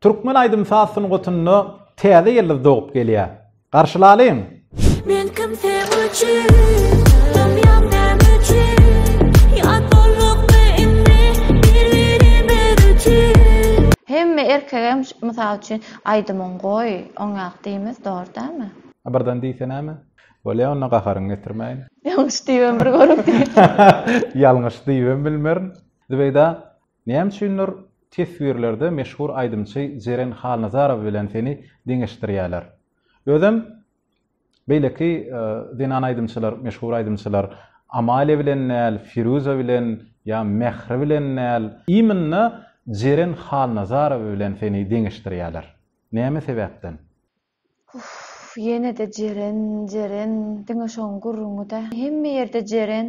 Türkmen aýdym-saz sungatynda täze ýyldyz dogup gelýär. Garşylalyň! Men kimseň üçin ýaşamaýan näme üçin ýat boldukmy indi bir birimiz üçin. Hemme erkegem mysal üçin aýdymyň goý oňýak diýmez dogry dälmi. A birden diýse näme? Bolýa onda gaharyňy getirmäýin. Ýalňyş diýibem bir görüň diý. Ýalňyş diýibem bilmerin. Zübeýda Näme üçindir teswirlerde meşhur aýdymçy Jeren Halnazarow bilen seni deňeşdirýäler. Özem beýleki zenan aýdymçylar, meşhur aýdymçylar Amalia bilen däl, Firuza bilen ýa Mähri bilen däl, imенно Jeren Halnazarow bilen seni deňeşdirýäler. Näme sebäpden? Uff ýenede Jeren Jeren diňe şoň gürrüňidä hemme ýerde Jeren.